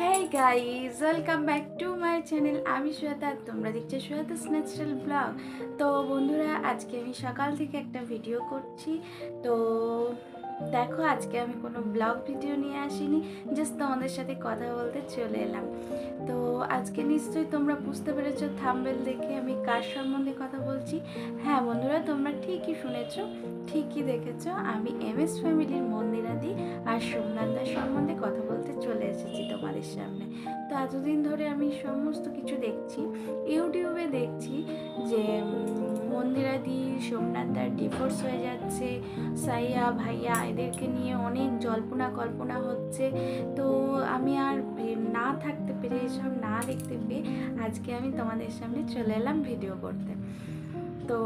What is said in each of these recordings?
Hey guys welcome back to my channel আমি শ্বেতা, তোমরা দেখছ শ্বেতাস ন্যাচারাল ব্লগ তো বন্ধুরা, আজকে আমি সকাল থেকে একটা ভিডিও করছি। তো দেখো, আজকে আমি কোনো ব্লগ ভিডিও নিয়ে আসিনি জাস্ট তোমাদের সাথে কথা বলতে চলে এলাম। তো আজকে নিশ্চয়ই তোমরা বুঝতে পেরেছ থাম্বেল দেখে আমি কার সম্বন্ধে কথা বলছি। হ্যাঁ বন্ধুরা, তোমরা ঠিকই শুনেছো, ঠিকই দেখেছ, আমি এম এস ফ্যামিলির মন্দিরাদি আর সোমনাথদার সম্বন্ধে কথা বলতে চলে এসেছি তোমাদের সামনে। তো এতদিন ধরে আমি সমস্ত কিছু দেখছি, ইউটিউবে দেখছি যে উম, মন্দিরাদি সোমনাথদার ডিভোর্স হয়ে যাচ্ছে সাইয়া ভাইয়া এদেরকে নিয়ে অনেক জল্পনা কল্পনা হচ্ছে। তো আমি আর না থাকতে পেরে এসব না দেখতে পেয়ে আজকে আমি তোমাদের সামনে চলে এলাম ভিডিও করতে। তো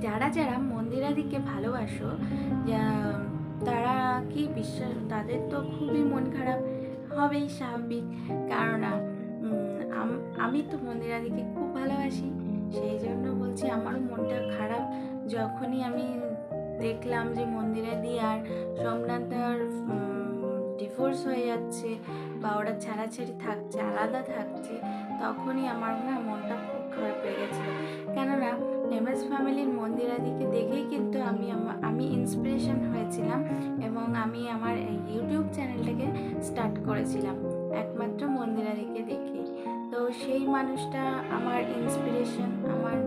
যারা যারা মন্দিরাদিকে ভালোবাসো তারা কি বিশ্বাস তাদের তো খুবই মন খারাপ হবেই স্বাভাবিক। কারণ আমি তো মন্দিরাদিকে খুব ভালোবাসি। সেই জন্য বলছি আমারও মনটা খারাপ। যখনই আমি দেখলাম যে মন্দিরাদি আর সোমনাথদার ডিভোর্স হয়ে যাচ্ছে বা ওরা ছাড়াছাড়ি থাকছে, আলাদা থাকছে, তখনই আমার না মনটা খুব খারাপ হয়ে গেছিল। কেননা এমএস ফ্যামিলির মন্দিরাদিকে দেখেই কিন্তু আমি আমি ইন্সপিরেশন হয়েছিলাম এবং আমি আমার ইউটিউব চ্যানেলটাকে স্টার্ট করেছিলাম। একমাত্র মন্দিরারিকে দেখে। তো সেই মানুষটা আমার ইন্সপিরেশন আমার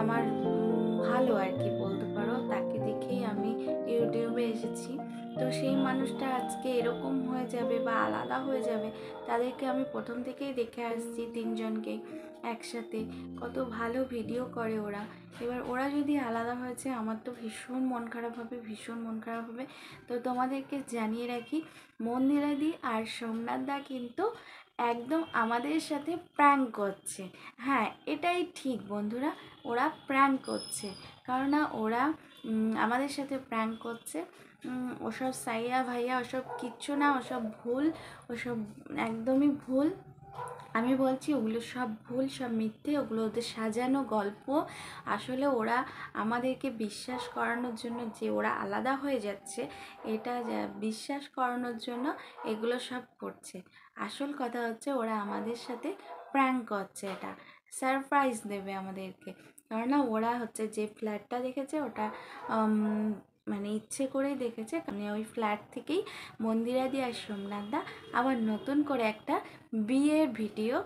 আমার ভালো আর কি বলতে পারো, তাকে দেখেই আমি ইউটিউবে এসেছি। তো সেই মানুষটা আজকে এরকম হয়ে যাবে বা আলাদা হয়ে যাবে, তাদেরকে আমি প্রথম থেকেই দেখে আসছি তিনজনকে একসাথে। কত ভালো ভিডিও করে ওরা। এবার ওরা যদি আলাদা হয়েছে, আমার তো ভীষণ মন খারাপ হবে, ভীষণ মন খারাপ হবে। তো তোমাদেরকে জানিয়ে রাখি, মন্দিরাদি আর সোমনাথ দা কিন্তু একদম আমাদের সাথে প্র্যাঙ্ক করছে। হ্যাঁ এটাই ঠিক বন্ধুরা, ওরা প্র্যাঙ্ক করছে। কারণ ওরা আমাদের সাথে প্র্যাঙ্ক করছে। ওসব সাইয়া ভাইয়া, ওসব কিচ্ছু না, ওসব ভুল, ওসব একদমই ভুল। আমি বলছি ওগুলো সব ভুল, সব মিথ্যে, ওগুলো ওদের সাজানো গল্প। আসলে ওরা আমাদেরকে বিশ্বাস করানোর জন্য যে ওরা আলাদা হয়ে যাচ্ছে, এটা বিশ্বাস করানোর জন্য এগুলো সব করছে। আসল কথা হচ্ছে ওরা আমাদের সাথে প্র্যাঙ্ক করছে এটা। সারপ্রাইজ দেবে আমাদেরকে। কেননা ওরা হচ্ছে যে ফ্ল্যাটটা দেখেছে, ওটা মানে ইচ্ছে করেই দেখেছে। মানে ওই ফ্ল্যাট থেকেই মন্দিরাদি আর সোমনাথদা আবার নতুন করে একটা বিয়ের ভিডিও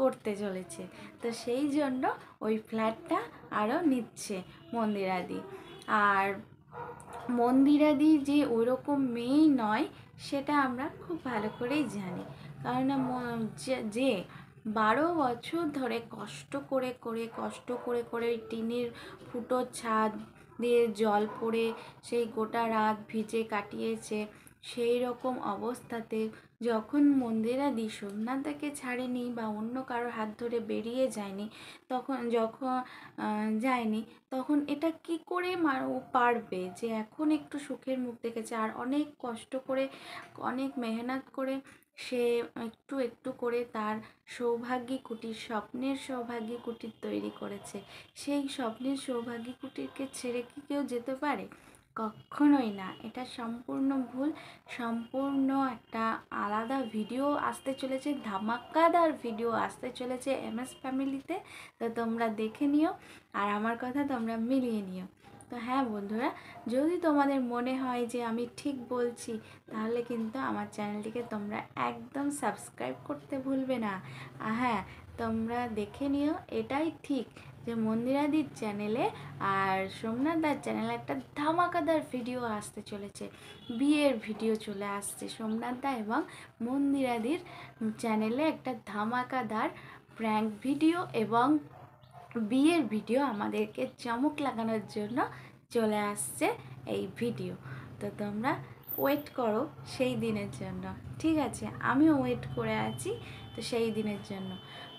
করতে চলেছে। তো সেই জন্য ওই ফ্ল্যাটটা আরও নিচ্ছে মন্দিরাদি। আর মন্দিরাদি যে ওরকম মেয়েই নয়, সেটা আমরা খুব ভালো করেই জানি। কারণ যে বারো বছর ধরে কষ্ট করে করে, কষ্ট করে করে টিনের ফুটো ছাদ দিয়ে জল পড়ে সেই গোটা রাত ভিজে কাটিয়েছে। সেই রকম অবস্থাতে যখন মন্দিরাদি সোমনাথদাকে ছাড়েনি বা অন্য কারোর হাত ধরে বেরিয়ে যায়নি, তখন যখন যায়নি, তখন এটা কি করে মা- ও পারবে যে এখন একটু সুখের মুখ দেখেছে? আর অনেক কষ্ট করে, অনেক মেহনত করে সে একটু একটু করে তার সৌভাগ্যী কুটির স্বপ্নের সৌভাগ্যী কুটির তৈরি করেছে। সেই স্বপ্নের সৌভাগ্যী কুটিরকে ছেড়ে কি কেউ যেতে পারে? কখনোই না। এটা সম্পূর্ণ ভুল, সম্পূর্ণ একটা আলাদা ভিডিও আসতে চলেছে, ধামাকাদার ভিডিও আসতে চলেছে এম এস ফ্যামিলিতে। তো তোমরা দেখে নিও, আর আমার কথা তোমরা মিলিয়ে নিও। তো হ্যাঁ বন্ধুরা, যদি তোমাদের মনে হয় যে আমি ঠিক বলছি, তাহলে কিন্তু আমার চ্যানেলটিকে তোমরা একদম সাবস্ক্রাইব করতে ভুলবে না। হ্যাঁ তোমরা দেখে নিও, এটাই ঠিক যে মন্দিরাদির চ্যানেলে আর সোমনাথদার চ্যানেলে একটা ধামাকাদার ভিডিও আসতে চলেছে। বিয়ের ভিডিও চলে আসছে সোমনাথদা এবং মন্দিরাদির চ্যানেলে একটা ধামাকাদার প্র্যাঙ্ক ভিডিও এবং বিয়ের ভিডিও আমাদেরকে চমক লাগানোর জন্য চলে আসছে এই ভিডিও। তো তোমরা ওয়েট করো সেই দিনের জন্য, ঠিক আছে? আমিও ওয়েট করে আছি তো সেই দিনের জন্য।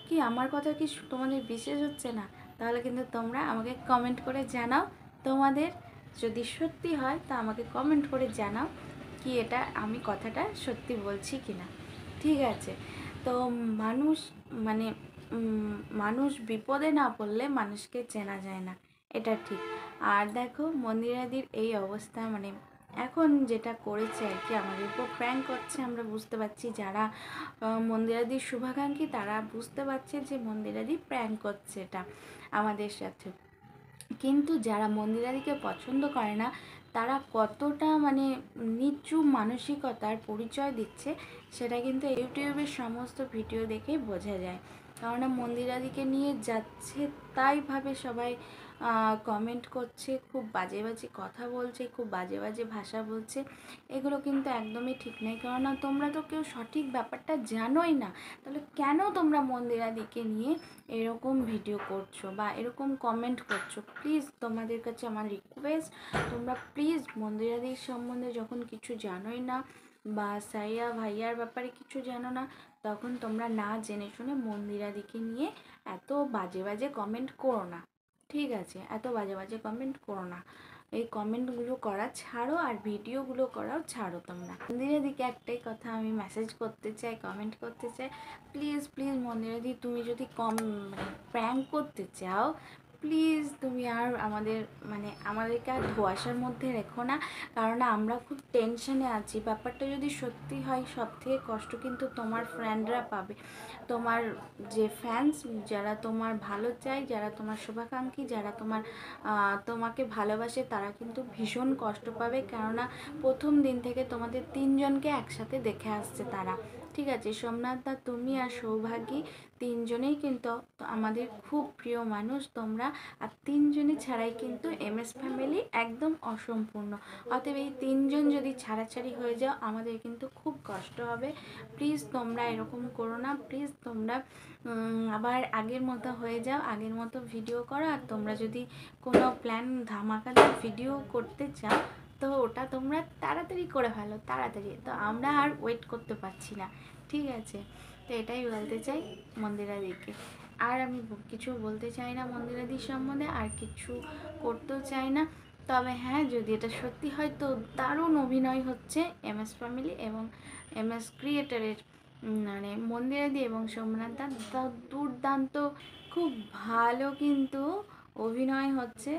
কি, আমার কথা কি তোমাদের বিশেষ হচ্ছে না? তাহলে কিন্তু তোমরা আমাকে কমেন্ট করে জানাও। তোমাদের যদি সত্যি হয়, তা আমাকে কমেন্ট করে জানাও কি এটা আমি কথাটা সত্যি বলছি কি না ঠিক আছে? তো মানুষ মানে মানুষ বিপদে না পড়লে মানুষকে চেনা যায় না। এটা ঠিক। আর দেখো, মন্দিরাদির এই অবস্থা মানে এখন যেটা করেছে আর কি আমাদের উপর প্র্যাঙ্ক করছে, আমরা বুঝতে পারছি। যারা মন্দিরাদির শুভাকাঙ্ক্ষী, তারা বুঝতে পারছে যে মন্দিরাদি প্র্যাঙ্ক করছে এটা আমাদের সাথে। কিন্তু যারা মন্দিরাদিকে পছন্দ করে না, তারা কতটা মানে নিচু মানসিকতার পরিচয় দিচ্ছে, সেটা কিন্তু ইউটিউবের সমস্ত ভিডিও দেখেই বোঝা যায়। কেননা মন্দিরাদিকে নিয়ে যাচ্ছে, তাই ভাবে সবাই কমেন্ট করছে, খুব বাজে বাজে কথা বলছে, খুব বাজে বাজে ভাষা বলছে। এগুলো কিন্তু একদমই ঠিক নয়, কেননা তোমরা তো কেউ সঠিক ব্যাপারটা জানোই না। তাহলে কেন তোমরা মন্দিরাদিকে নিয়ে এরকম ভিডিও করছ বা এরকম কমেন্ট করছ? প্লিজ তোমাদের কাছে আমার রিকোয়েস্ট তোমরা প্লিজ মন্দিরাদির সম্বন্ধে যখন কিছু জানোই না বা সাইয়া ভাইয়ার ব্যাপারে কিছু জানো না তখন তোমরা না জেনে শুনে মন্দিরাদিকে নিয়ে এত বাজে বাজে কমেন্ট করো না। ঠিক আছে, এত বাজে বাজে কমেন্ট করো না। এই কমেন্টগুলো করা ছাড়ো আর ভিডিওগুলো করাও ছাড়ো তোমরা। মন্দিরের দিকে একটাই কথা আমি মেসেজ করতে চাই কমেন্ট করতে চাই প্লিজ প্লিজ মন্দিরাদি, তুমি যদি কম মানে প্র্যাঙ্ক করতে চাও প্লিজ তুমি আর আমাদের মানে আমাদেরকে আর ধোয়াশার মধ্যে রেখো না। কারণ আমরা খুব টেনশনে আছি। ব্যাপারটা যদি সত্যি হয় সব থেকে কষ্ট কিন্তু তোমার ফ্রেন্ডরা পাবে। তোমার যে ফ্যান্স যারা তোমার ভালো চায়, যারা তোমার শুভাকাঙ্ক্ষী, যারা তোমার তোমাকে ভালোবাসে, তারা কিন্তু ভীষণ কষ্ট পাবে। কেননা, প্রথম দিন থেকে তোমাদের তিনজনকে একসাথে দেখে আসছে তারা। ঠিক আছে, সোমনাথ দা তুমি আর সৌভাগী তিনজনেই কিন্তু আমাদের খুব প্রিয় মানুষ, তোমরা আর তিনজনে ছাড়াই কিন্তু এম এস ফ্যামিলি একদম অসম্পূর্ণ। অতএব এই তিনজন যদি ছাড়াছাড়ি হয়ে যাও, আমাদের কিন্তু খুব কষ্ট হবে। প্লিজ তোমরা এরকম করো না প্লিজ তোমরা আবার আগের মতো হয়ে যাও, আগের মতো ভিডিও করো। আর তোমরা যদি কোনো প্ল্যান ধামাকাদার ভিডিও করতে চাও তো ওটা তোমরা তাড়াতাড়ি করে ফেলো, তাড়াতাড়ি। তো আমরা আর ওয়েট করতে পারছি না, ঠিক আছে? তো এটাই বলতে চাই মন্দিরাদিকে আর আমি কিছু বলতে চাই না মন্দিরাদির সম্বন্ধে, আর কিছু করতেও চাই না। তবে হ্যাঁ যদি এটা সত্যি হয় তো দারুণ অভিনয় হচ্ছে এম এস ফ্যামিলি এবং এম এস ক্রিয়েটারের মানে মন্দিরাদি এবং সোমনাথ দা। দুর্দান্ত, খুব ভালো কিন্তু অভিনয় হচ্ছে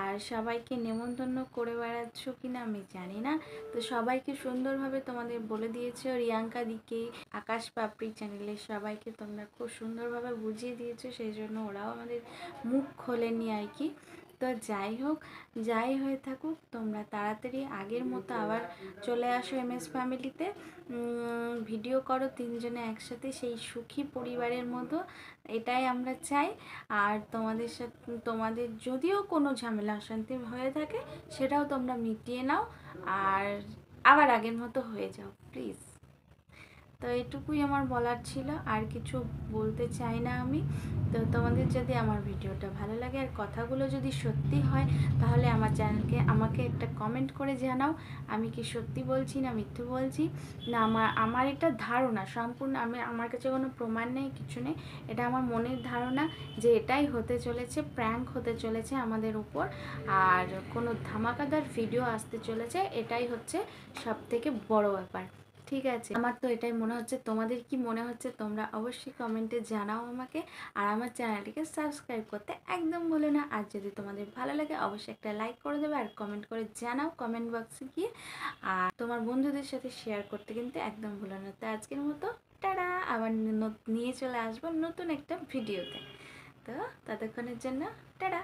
আর সবাইকে নেমন্তন্ন করে বেড়াচ্ছ কিনা আমি জানি না। তো সবাইকে সুন্দরভাবে তোমাদের বলে দিয়েছে রিয়াঙ্কা দিকে, আকাশ পাপড়ি চ্যানেলে সবাইকে তোমরা খুব সুন্দরভাবে বুঝিয়ে দিয়েছ, সেই জন্য ওরাও আমাদের মুখ খোলেনি আর কি। তো যাই হোক, যাই হয়ে থাকুক, তোমরা তাড়াতাড়ি আগের মতো আবার চলে আসো এম এস ফ্যামিলিতে ভিডিও করো তিনজনে একসাথে সেই সুখী পরিবারের মতো, এটাই আমরা চাই। আর তোমাদের সাথে, তোমাদের যদিও কোনো ঝামেলা অশান্তি হয়ে থাকে, সেটাও তোমরা মিটিয়ে নাও, আর আবার আগের মতো হয়ে যাও প্লিজ তো এটুকুই আমার বলার ছিল। আর কিছু বলতে চাই না আমি। তো তোমাদের যদি আমার ভিডিওটা ভালো লাগে আর কথাগুলো যদি সত্যি হয়, তাহলে আমার চ্যানেলকে আমাকে একটা কমেন্ট করে জানাও। আমি কি সত্যি বলছি না মিথ্যে বলছি? না, আমার আমার এটা ধারণা। সম্পূর্ণ আমি, আমার কাছে কোনো প্রমাণ নেই, কিছু নেই। এটা আমার মনের ধারণা যে এটাই হতে চলেছে প্র্যাঙ্ক হতে চলেছে আমাদের উপর। আর কোনো ধামাকাদার ভিডিও আসতে চলেছে, এটাই হচ্ছে সব থেকে বড় ব্যাপার। ঠিক আছে। আমার তো এটাই মনে হচ্ছে। তোমাদের কি মনে হচ্ছে তোমরা অবশ্যই কমেন্টে জানাও আমাকে। আর আমার চ্যানেলটিকে সাবস্ক্রাইব করতে একদম ভুলো না। আর যদি তোমাদের ভালো লাগে, অবশ্যই একটা লাইক করে দেবে আর কমেন্ট করে জানাও কমেন্ট বক্সে গিয়ে। আর তোমার বন্ধুদের সাথে শেয়ার করতে কিন্তু একদম ভুলো না। তো আজকের মতো টাটা। আবার নিয়ে চলে আসব নতুন একটা ভিডিওতে তো ততক্ষণের জন্য টাটা।